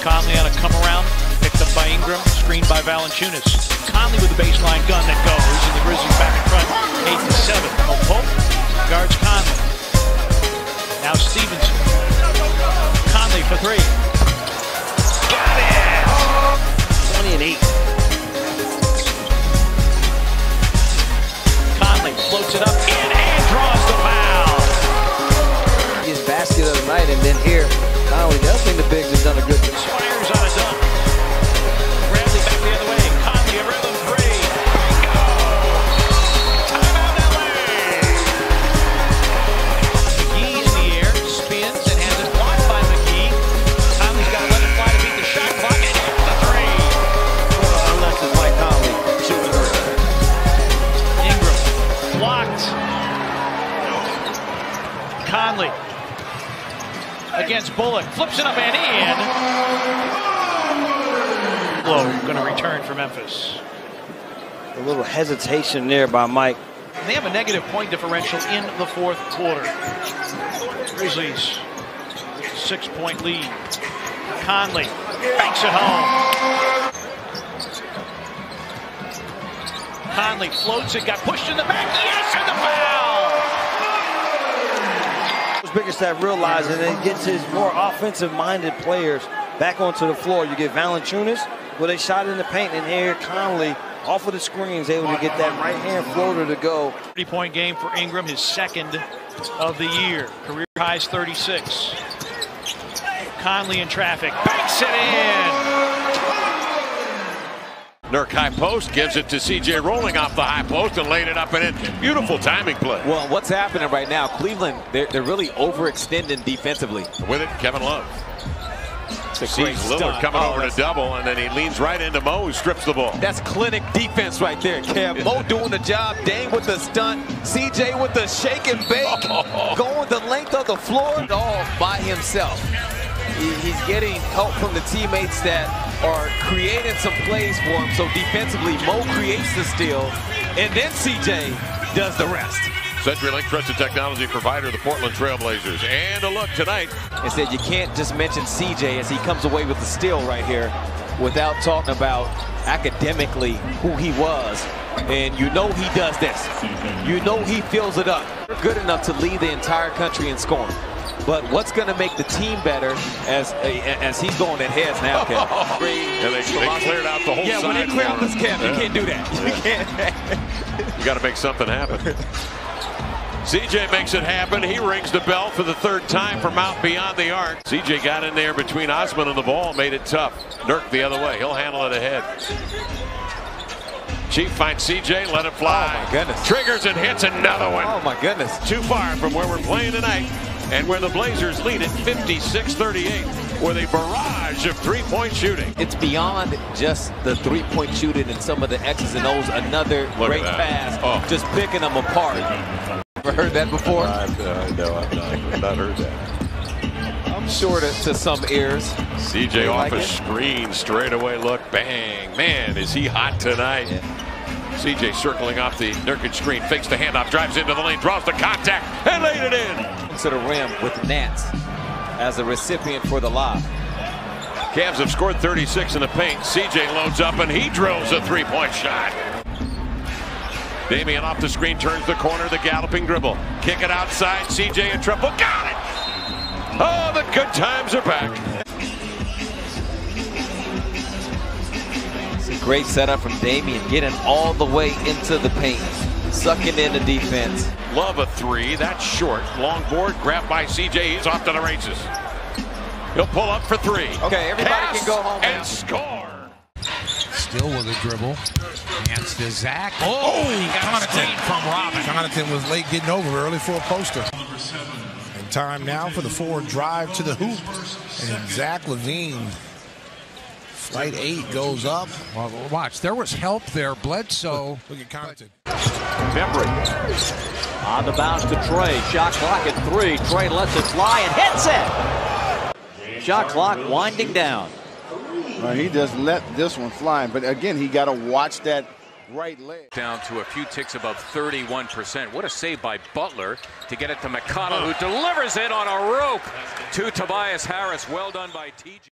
Conley on a come around, picked up by Ingram, screened by Valanciunas. Conley with the baseline gun that goes, and the Grizzlies back in front, eight to seven. Oh, Pope guards Conley. Now Stevenson. Conley for three. Got it. 20 and 8. Conley floats it up in and draws the foul. His basket of the night, and then here, Conley. The the Bigs have done a good against Bullock. Flips it up and in. Low going to return for Memphis. A little hesitation there by Mike. They have a negative point differential in the fourth quarter. Grizzlies, six point lead. Conley banks it home. Conley floats it, got pushed in the back. Yes, and the foul! Bickerstaff realizing it gets his more offensive-minded players back onto the floor. You get Valanciunas with a shot in the paint, and here Conley off of the screens able to get that right-hand floater to go. 30 point game for Ingram, his second of the year. Career highs 36. Conley in traffic, banks it in. Nurk high post gives it to CJ rolling off the high post and laid it up and in. Beautiful timing play. Well, what's happening right now, Cleveland, they're, they're really overextending defensively. With it, Kevin Love. Sees Lillard stunt. coming Oh, over to double, and then he leans right into Mo, who strips the ball. That's clinic defense right there, Kev. Mo doing the job, Dame with the stunt, CJ with the shake and bake, going the length of the floor, all by himself. He- he's getting help from the teammates that are creating some plays for him. So defensively, Mo creates the steal, and then CJ does the rest. CenturyLink trusted technology provider, the Portland Trailblazers. And a look tonight. Instead, you can't just mention CJ as he comes away with the steal right here without talking about academically who he was. And you know he does this. You know he fills it up. Good enough to lead the entire country in scoring. But what's going to make the team better as as he's going at heads now, Kev? And they, they cleared out the whole Yeah, when they side clear out this him. Kev, you can't do that. You can't. You got to make something happen. CJ makes it happen. He rings the bell for the third time from out beyond the arc. CJ got in there between Osman and the ball, made it tough. Nurk the other way. He'll handle it ahead. Chief finds CJ, let it fly. Oh, my goodness. Triggers and hits another one. Oh, my goodness. Too far from where we're playing tonight and where the Blazers lead at 56-38 with a barrage of three-point shooting. It's beyond just the three-point shooting and some of the X's and O's. Another Look great pass, Oh. just picking them apart. Ever heard that before? I've, uh, no, I've not, not heard that. I'm sure to, to some ears. CJ off like a it? screen, straightaway look, bang. Man, is he hot tonight. CJ circling off the Nurkic screen, fakes the handoff, drives into the lane, draws the contact, and laid it in. To the rim with Nance as a recipient for the lob. Cavs have scored 36 in the paint. CJ loads up and he drills a three-point shot. Damian off the screen, turns the corner, the galloping dribble. Kick it outside, CJ in triple, got it! Oh, the good times are back. It's a great setup from Damian, getting all the way into the paint, sucking in the defense. Love a three, that's short. Long board, grabbed by CJ, he's off to the races. He'll pull up for three. Okay, everybody Pass can go home and now. score. Still with a dribble. Hands to Zach. Oh, oh he got a screen from Robin. Connaughton was late getting over early for a poster. And time now for the forward drive to the hoop. And Zach LaVine, flight eight goes up. Well, watch, there was help there. Bledsoe. Look at Connaughton. Membry on the bounce to Trey. Shot clock at three. Trey lets it fly and hits it. Shot clock winding down. Uh, he just let this one fly. But again, he got to watch that right leg. down to a few ticks above 31%. What a save by Butler to get it to McConnell, who delivers it on a rope to Tobias Harris. Well done by TJ.